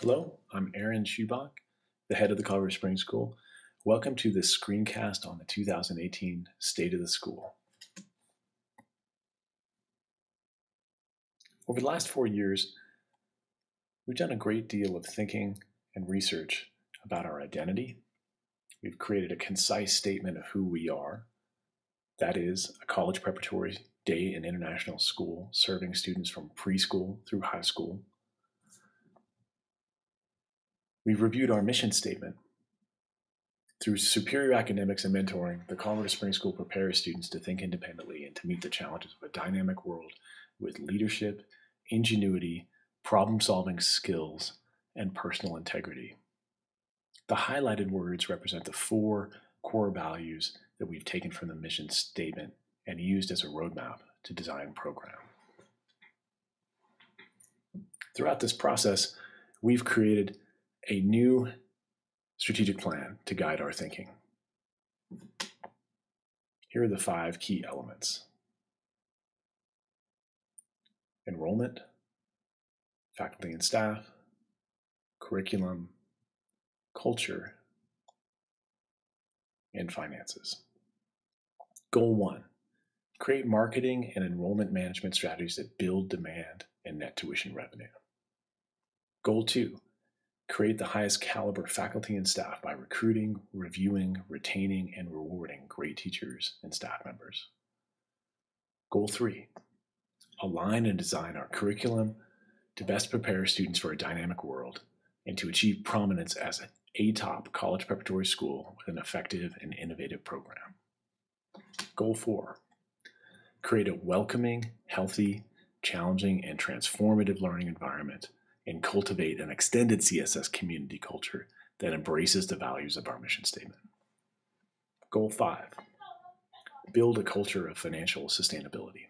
Hello, I'm Aaron Schubach, the head of the Colorado Springs School. Welcome to this screencast on the 2018 State of the School. Over the last four years, we've done a great deal of thinking and research about our identity. We've created a concise statement of who we are. That is, a college preparatory day and international school serving students from preschool through high school. We've reviewed our mission statement. Through superior academics and mentoring, the Colorado Springs School prepares students to think independently and to meet the challenges of a dynamic world with leadership, ingenuity, problem solving skills, and personal integrity. The highlighted words represent the four core values that we've taken from the mission statement and used as a roadmap to design program. Throughout this process, we've created a new strategic plan to guide our thinking. Here are the five key elements. Enrollment, faculty and staff, curriculum, culture, and finances. Goal one create marketing and enrollment management strategies that build demand and net tuition revenue. Goal two create the highest caliber faculty and staff by recruiting, reviewing, retaining, and rewarding great teachers and staff members. Goal three align and design our curriculum to best prepare students for a dynamic world and to achieve prominence as a top college preparatory school with an effective and innovative program. Goal four create a welcoming, healthy, challenging, and transformative learning environment and cultivate an extended CSS community culture that embraces the values of our mission statement. Goal five build a culture of financial sustainability.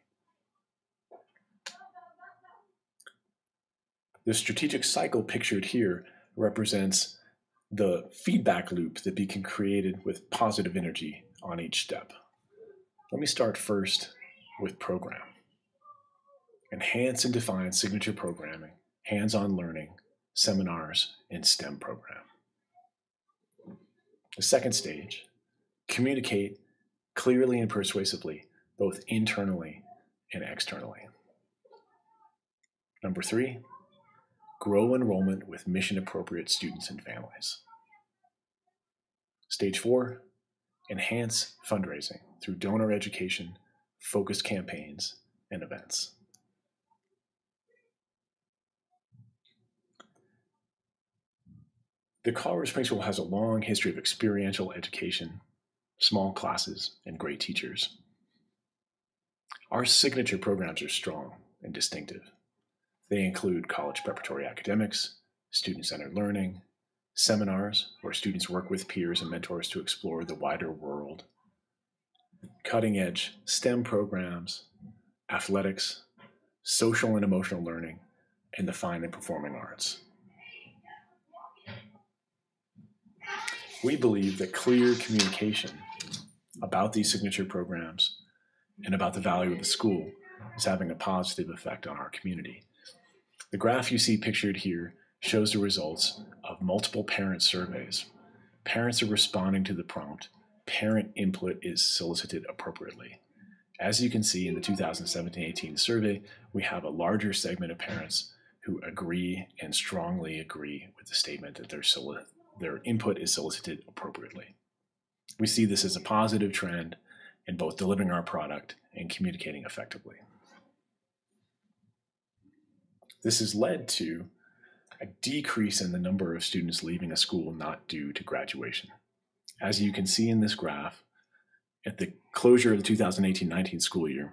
The strategic cycle pictured here represents the feedback loop that can be created with positive energy on each step. Let me start first with program. Enhance and define signature programming, hands on learning, seminars, and STEM program. The second stage communicate clearly and persuasively, both internally and externally. Number three, grow enrollment with mission appropriate students and families. Stage four, enhance fundraising through donor education, focused campaigns, and events. The Colorado Springs School has a long history of experiential education, small classes, and great teachers. Our signature programs are strong and distinctive. They include college preparatory academics, student centered learning, seminars where students work with peers and mentors to explore the wider world, cutting edge STEM programs, athletics, social and emotional learning, and the fine and performing arts. We believe that clear communication about these signature programs and about the value of the school is having a positive effect on our community. The graph you see pictured here shows the results of multiple parent surveys. Parents are responding to the prompt. Parent input is solicited appropriately. As you can see in the 2017-18 survey, we have a larger segment of parents who agree and strongly agree with the statement that their, their input is solicited appropriately. We see this as a positive trend in both delivering our product and communicating effectively. This has led to a decrease in the number of students leaving a school not due to graduation. As you can see in this graph, at the closure of the 2018-19 school year,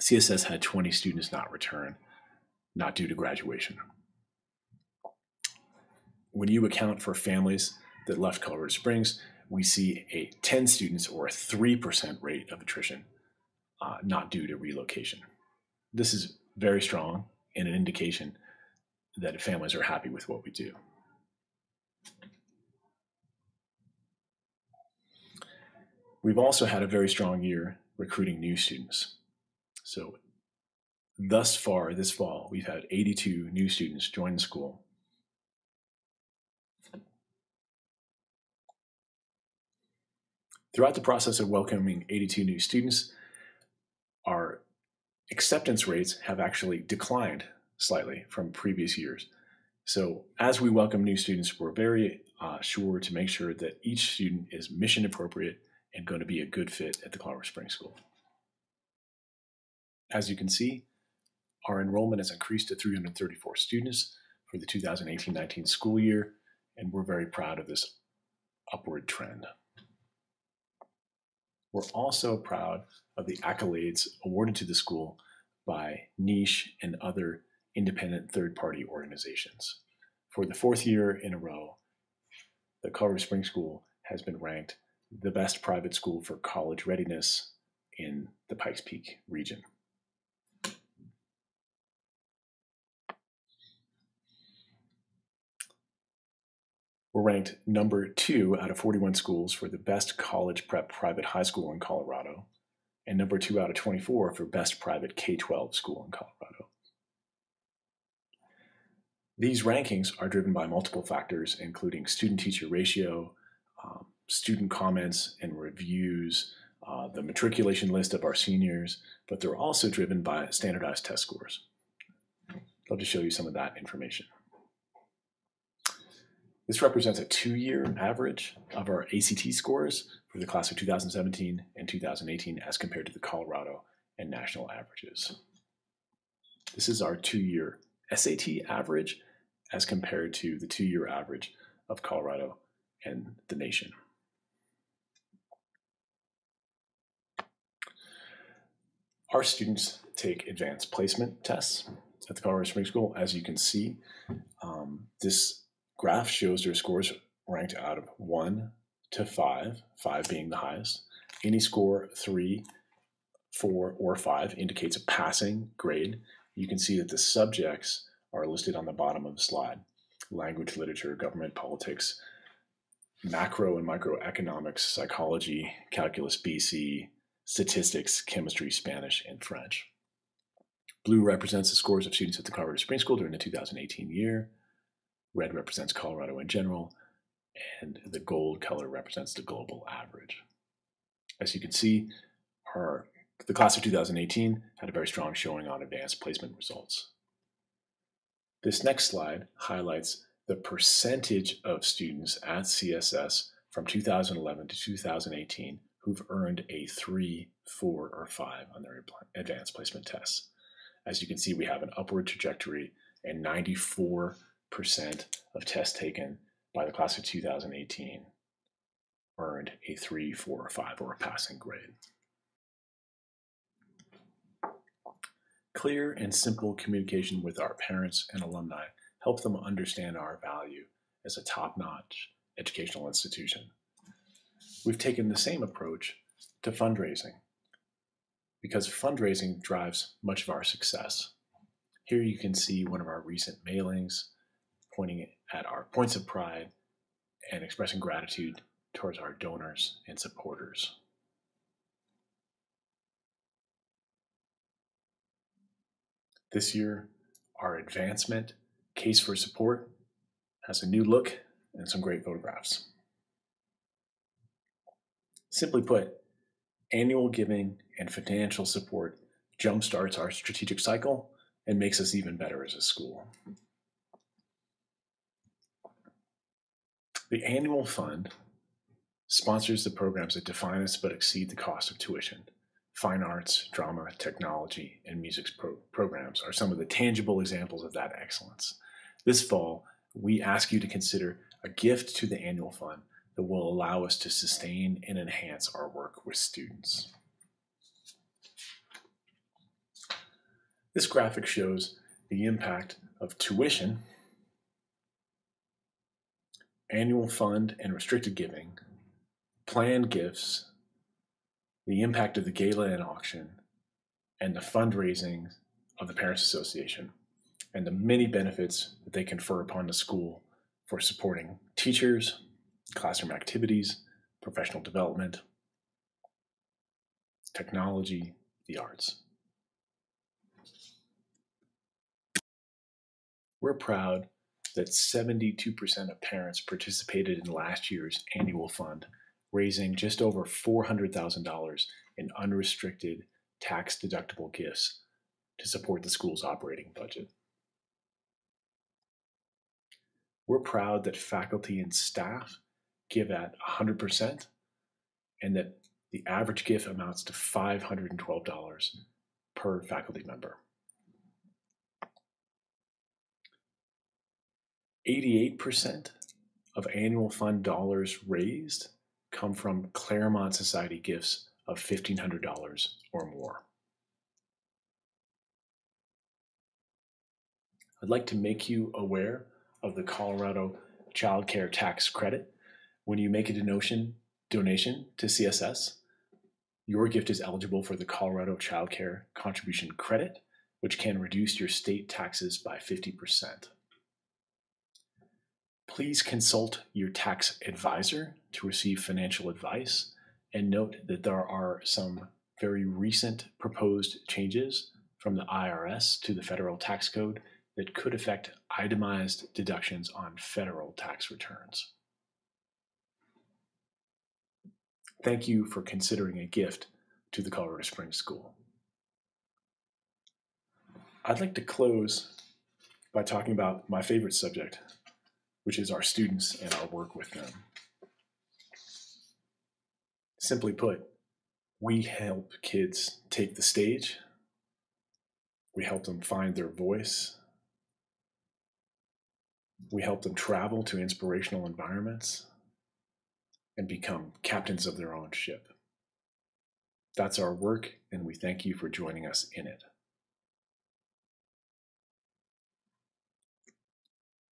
CSS had 20 students not return, not due to graduation. When you account for families that left Colorado Springs, we see a 10 students or a 3% rate of attrition uh, not due to relocation. This is very strong and an indication that families are happy with what we do. We've also had a very strong year recruiting new students. So thus far this fall, we've had 82 new students join the school, Throughout the process of welcoming 82 new students, our acceptance rates have actually declined slightly from previous years. So as we welcome new students, we're very uh, sure to make sure that each student is mission appropriate and going to be a good fit at the Colorado Springs School. As you can see, our enrollment has increased to 334 students for the 2018-19 school year, and we're very proud of this upward trend. We're also proud of the accolades awarded to the school by Niche and other independent third-party organizations. For the fourth year in a row, the Colorado Springs School has been ranked the best private school for college readiness in the Pikes Peak region. We're ranked number two out of 41 schools for the best college prep private high school in Colorado, and number two out of 24 for best private K 12 school in Colorado. These rankings are driven by multiple factors, including student teacher ratio, um, student comments and reviews, uh, the matriculation list of our seniors, but they're also driven by standardized test scores. I'd love to show you some of that information. This represents a two-year average of our ACT scores for the class of 2017 and 2018 as compared to the Colorado and national averages. This is our two-year SAT average as compared to the two-year average of Colorado and the nation. Our students take advanced placement tests at the Colorado Springs School. As you can see, um, this graph shows their scores ranked out of 1 to 5, 5 being the highest. Any score 3, 4, or 5 indicates a passing grade. You can see that the subjects are listed on the bottom of the slide. Language, literature, government, politics, macro and microeconomics, psychology, calculus BC, statistics, chemistry, Spanish, and French. Blue represents the scores of students at the Colorado Springs School during the 2018 year. Red represents Colorado in general, and the gold color represents the global average. As you can see, our, the class of 2018 had a very strong showing on advanced placement results. This next slide highlights the percentage of students at CSS from 2011 to 2018 who've earned a 3, 4, or 5 on their advanced placement tests. As you can see, we have an upward trajectory and 94 percent of tests taken by the class of 2018 earned a 3, 4, or 5, or a passing grade. Clear and simple communication with our parents and alumni help them understand our value as a top-notch educational institution. We've taken the same approach to fundraising because fundraising drives much of our success. Here you can see one of our recent mailings pointing at our points of pride and expressing gratitude towards our donors and supporters. This year, our advancement case for support has a new look and some great photographs. Simply put, annual giving and financial support jumpstarts our strategic cycle and makes us even better as a school. The annual fund sponsors the programs that define us but exceed the cost of tuition. Fine arts, drama, technology, and music pro programs are some of the tangible examples of that excellence. This fall, we ask you to consider a gift to the annual fund that will allow us to sustain and enhance our work with students. This graphic shows the impact of tuition annual fund and restricted giving, planned gifts, the impact of the gala and auction, and the fundraising of the Parents Association, and the many benefits that they confer upon the school for supporting teachers, classroom activities, professional development, technology, the arts. We're proud that 72% of parents participated in last year's annual fund raising just over $400,000 in unrestricted tax deductible gifts to support the school's operating budget. We're proud that faculty and staff give at 100% and that the average gift amounts to $512 per faculty member. 88% of annual fund dollars raised come from Claremont Society gifts of $1,500 or more. I'd like to make you aware of the Colorado Child Care Tax Credit. When you make a donation, donation to CSS, your gift is eligible for the Colorado Child Care Contribution Credit, which can reduce your state taxes by 50%. Please consult your tax advisor to receive financial advice and note that there are some very recent proposed changes from the IRS to the federal tax code that could affect itemized deductions on federal tax returns. Thank you for considering a gift to the Colorado Springs School. I'd like to close by talking about my favorite subject, which is our students and our work with them. Simply put, we help kids take the stage, we help them find their voice, we help them travel to inspirational environments and become captains of their own ship. That's our work, and we thank you for joining us in it.